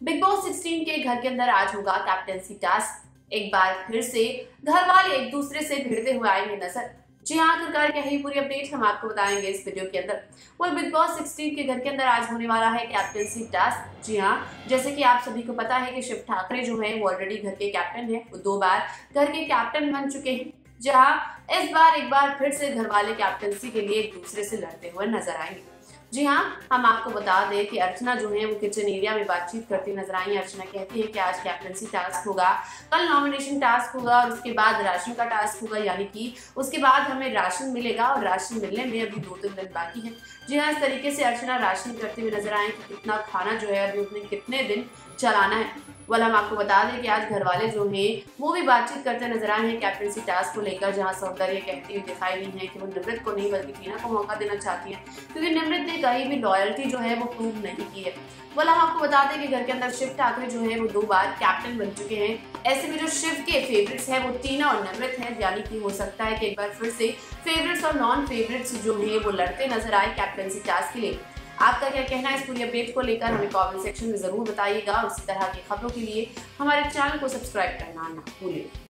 Big boss 16 के घर के अंदर आज होगा कैप्टनसी टास्क। एक बार फिर से घर वाले एक दूसरे से भिड़ते हुए आएँगे नज़र। जी हाँ आखिरकार क्या है पूरी अपडेट हम आपको बताएँगे इस वीडियो के अंदर। वो बिग बॉस 16 के घर के अंदर आज होने वाला है कैप्टनसी टास्क। जी हाँ जैसे कि आप सभी को पता है कि शिव ठाकरे जो है, वो ऑलरेडी घर के कैप्टन है। वो दो बार घर के कैप्टन बन चुके हैं। जहाँ इस बार एक बार फिर से घर वाले कैप्टनसी के लिए एक दूसरे से लड़ते हुए नज़र आएँगे। जी हाँ हम आपको बता दें कि अर्चना जो है, वो किचन एरिया में बातचीत करती नज़र आई अर्चना कहती है कि आज कैप्टनसी टास्क होगा। कल नॉमिनेशन टास्क होगा और उसके बाद राशन का टास्क होगा, यानी कि उसके बाद हमें राशन मिलेगा और राशन मिलने में अभी दो तीन दिन बाकी है। जी हाँ इस तरीके से अर्चना राशन करते हुए नज़र आए कि कितना खाना जो है, अभी उसने कितने दिन चलाना है। वाल हम आपको बता दें कि आज घर वाले जो हैं, वो भी बातचीत करते नज़र आए हैं कैप्टनसी टास्क को लेकर, जहाँ सौंदर्य कहती हुई दिखाई दी है कि वो निमृत को नहीं, बल्कि टीना को मौका देना चाहती है। क्योंकि निमृत ने कहीं भी लॉयल्टी जो है, वो प्रूव नहीं की है। वाल हम आपको बता दें कि घर के अंदर शिव ठाकरे जो है, वो दो बार कैप्टन बन चुके हैं। ऐसे में जो शिव के फेवरेट्स हैं, वो टीना और निमृत हैं, यानी कि हो सकता है कि एक बार फिर से फेवरेट्स और नॉन फेवरेट्स जो है, वो लड़ते नज़र आए कैप्टनसी टास्क के लिए। आपका क्या कहना है, इस पूरी अपडेट को लेकर हमें कॉमेंट सेक्शन में ज़रूर बताइएगा। और इसी तरह की खबरों के लिए हमारे चैनल को सब्सक्राइब करना ना भूलें